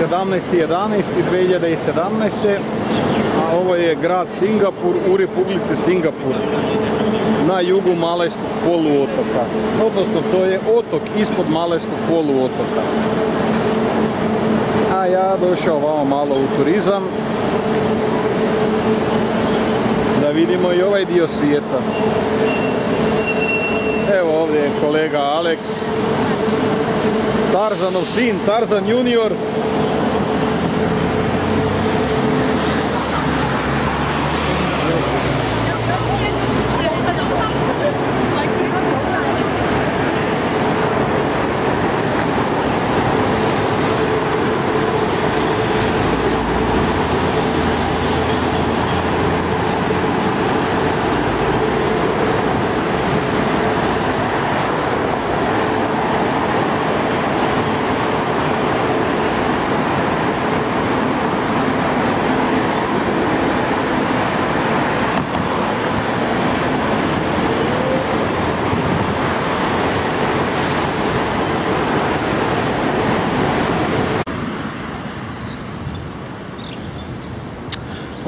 17.11.2017. A ovo je grad Singapur u Republici Singapur. Na jugu Malajskog poluotoka. Odnosno to je otok ispod Malajskog poluotoka. A ja došao vamo malo u turizam. Da vidimo i ovaj dio svijeta. Evo ovdje je kolega Alex. Tarzanov sin, Tarzan junior.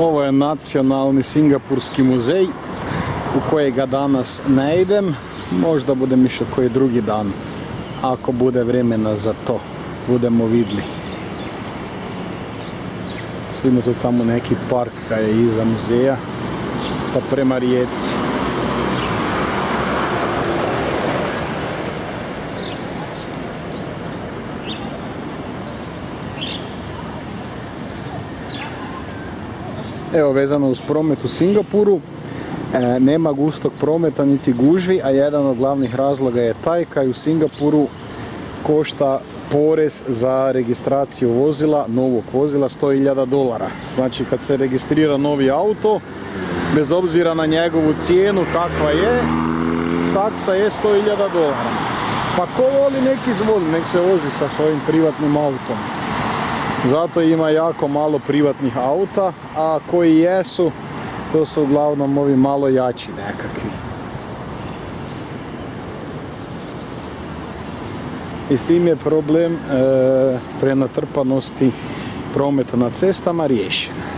Ovo je nacionalni singapurski muzej u kojega danas ne idem. Možda budem išao koji drugi dan. Ako bude vremena za to. Budemo vidli. Svima tu tamo neki park kaj je iza muzeja. Pa prema rijeci. Evo vezano uz promet u Singapuru, e, nema gustog prometa niti gužvi, a jedan od glavnih razloga je taj kaj u Singapuru košta porez za registraciju vozila, novog vozila 100.000 dolara. Znači kad se registrira novi auto, bez obzira na njegovu cijenu kakva je, taksa je 100.000 dolara. Pa ko voli nek izvoli, nek se vozi sa svojim privatnim autom. Zato ima jako malo privatnih auta, a koji jesu, to su uglavnom ovi malo jači nekakvi. I s tim je problem e, prenatrpanosti prometa na cestama riješen.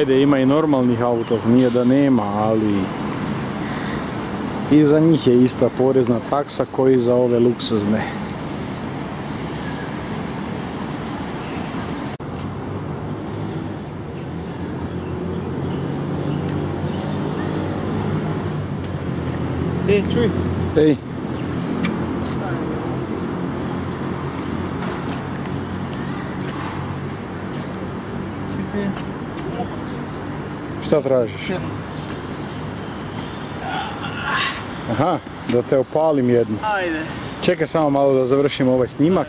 Ajde, ima i normalnih autov, nije da nema, ali i za njih je ista porezna taksa koji za ove luksuzne. E, čuj, Ej, šta tražiš? Aha, da te opalim jednu. Ajde. Čekaj samo malo da završim ovaj snimak.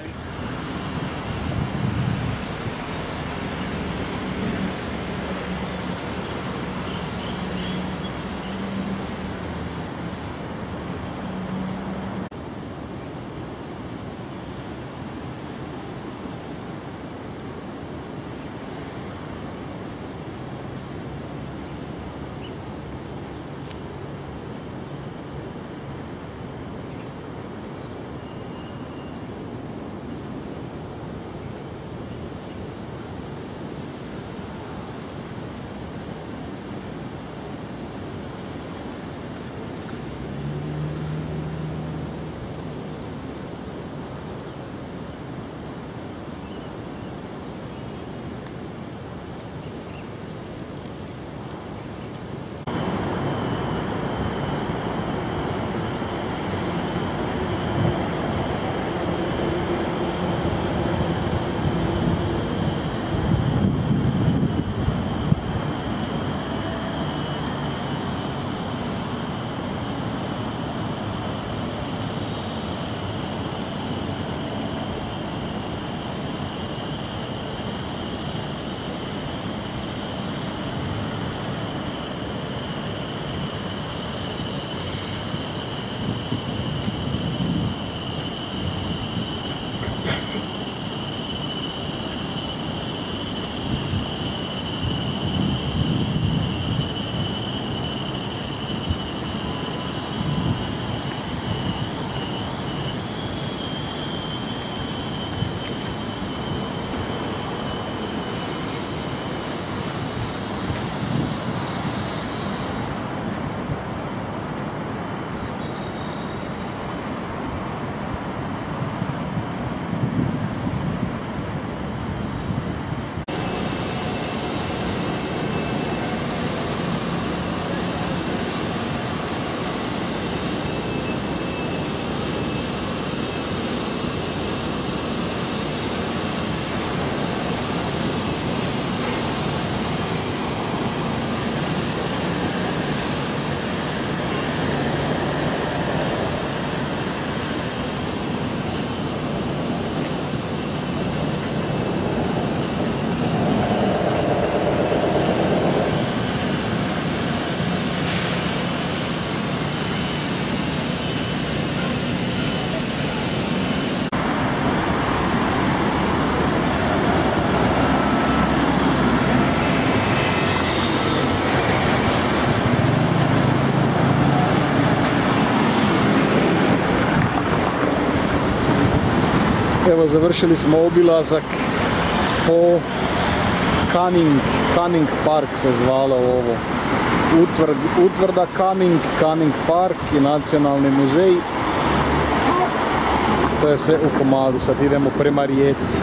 Evo završili smo obilazak po Canning, Canning Park se zvalo ovo. Utvrd, utvrda Canning, Canning Park i nacionalni muzej. To je sve u komadu, sad idemo prema rijeci.